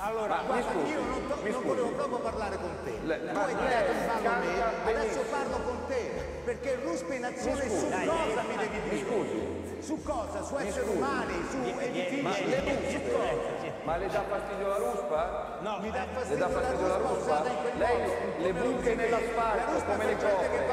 Allora, Ma mi guarda, scusi, io non, to- mi non volevo proprio parlare con te. Le- tu ma hai creato un in a me, adesso parlo con te. Perché il Ruspe in azione scusi. su Dai, cosa dai, mi devi dire? mi scusi. Su cosa? Su esseri scusi. umani, su mi, edifici. Ma le ruspe, eh? ma le dà fastidio la ruspa? No, mi dà fastidio, Le dà fastidio la ruspa? La ruspa? Lei le buche nella spalla come le gente copre,